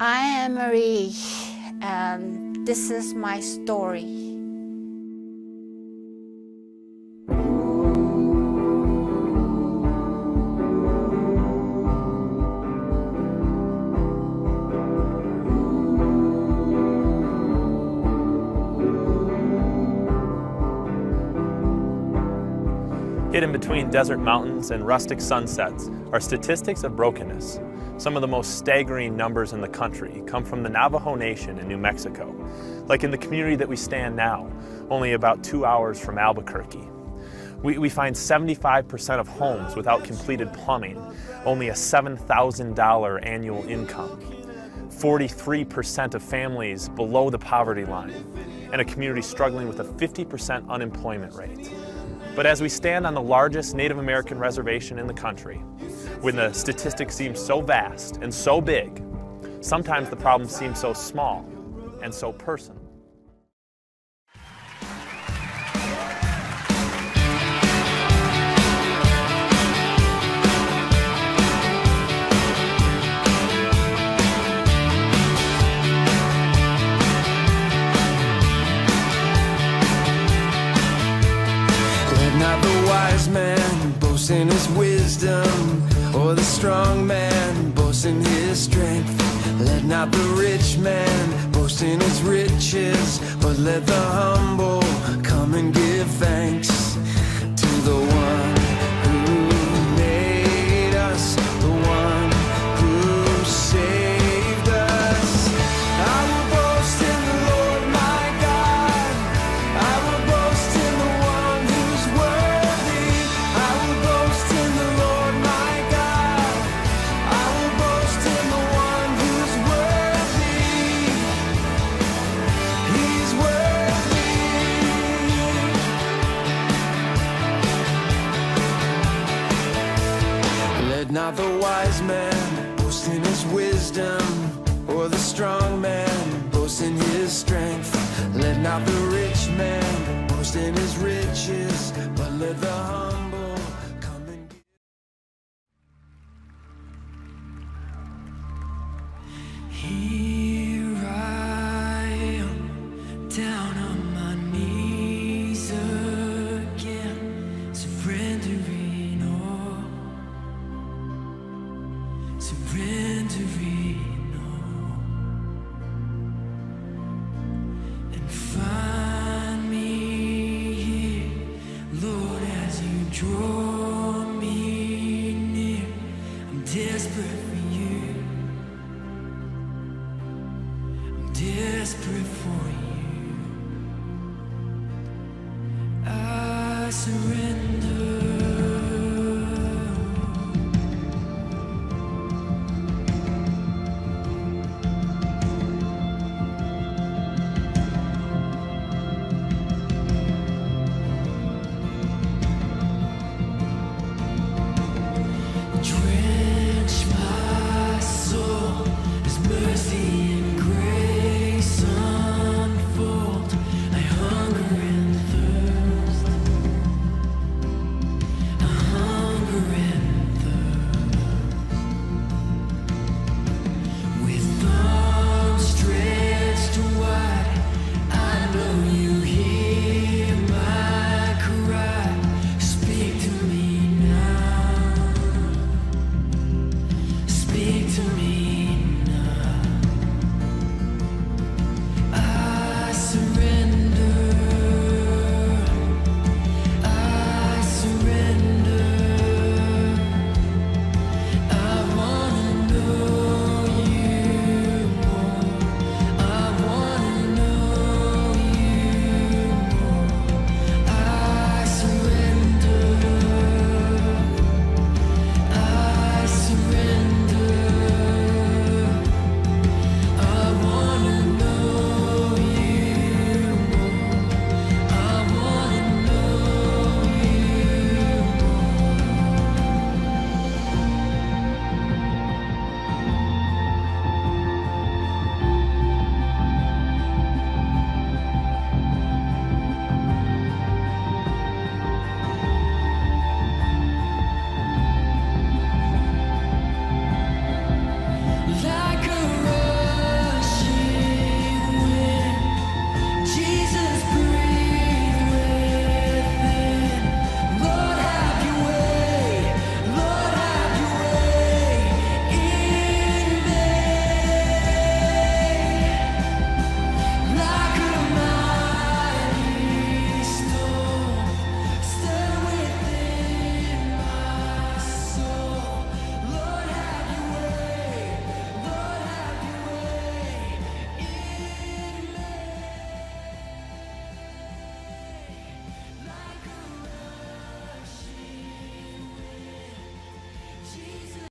I am Marie, and this is my story. Hidden between desert mountains and rustic sunsets are statistics of brokenness. Some of the most staggering numbers in the country come from the Navajo Nation in New Mexico, like in the community that we stand now, only about two hours from Albuquerque. We, we find 75% of homes without completed plumbing, only a $7,000 annual income. 43% of families below the poverty line, and a community struggling with a 50% unemployment rate. But as we stand on the largest Native American reservation in the country, when the statistics seem so vast and so big, sometimes the problem seems so small and so personal. Boast in his wisdom, or the strong man boasting his strength. Let not the rich man boast in his riches, but let the humble Not the wise man boasting his wisdom, or the strong man boasting his strength. Let not the rich man boast in his riches, but let the humble come and give. Here desperate for you. I surrender.